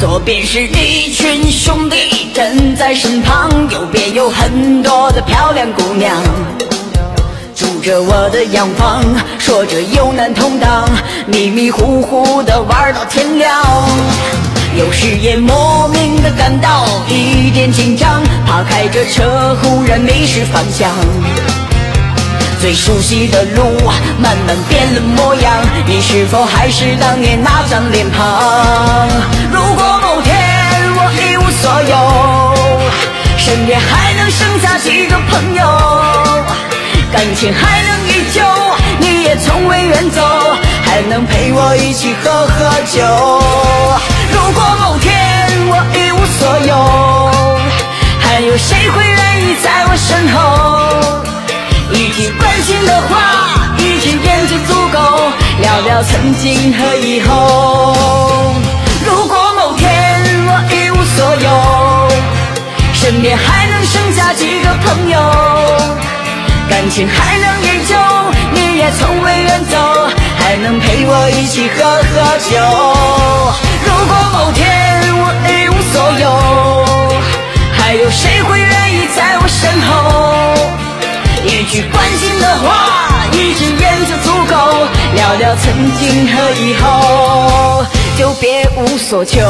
左边是一群兄弟站在身旁，右边有很多的漂亮姑娘，住着我的洋房，说着有难同当，迷迷糊糊的玩到天亮。有时也莫名的感到一点紧张，怕开着车忽然迷失方向。最熟悉的路慢慢变了模样，你是否还是当年那张脸庞？如果某天我一无所有，身边还能剩下几个朋友，感情还能依旧，你也从未远走，还能陪我一起喝喝酒。如果某天我一无所有，还有谁会愿意在我身后？一句关心的话，一支烟就足够，聊聊曾经和以后。边还能剩下几个朋友，感情还能依旧，你也从未远走，还能陪我一起喝喝酒。如果某天我一无所有，还有谁会愿意在我身后？一句关心的话，一支烟就足够，聊聊曾经和以后，就别无所求。